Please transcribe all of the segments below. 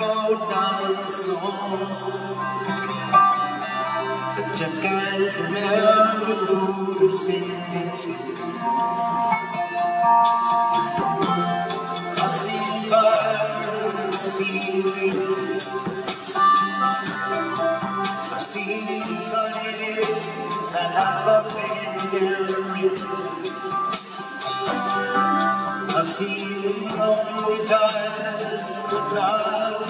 wrote down a song that just can't remember who sing it to. I've seen fire, I've seen I've seen sunny days, and I've loved I've seen lonely times but not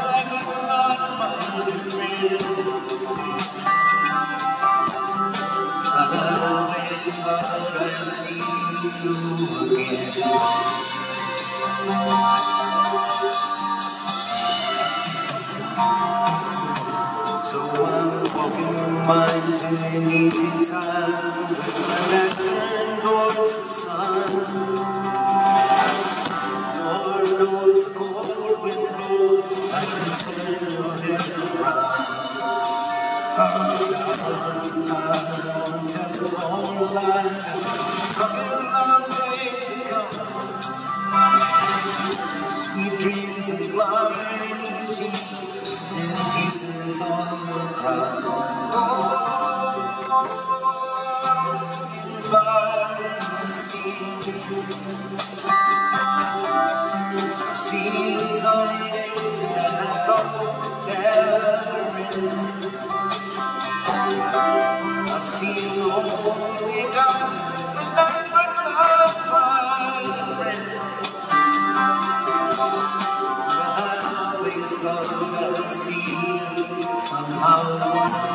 minds in an easy time when I turn towards the sun. Lord knows the cold wind blows, I can turn your head around. Cause I was tired on telephone line, I've seen Sunday and I thought never end. I've seen lonely times and I could not find a. But I always thought I'd see somehow.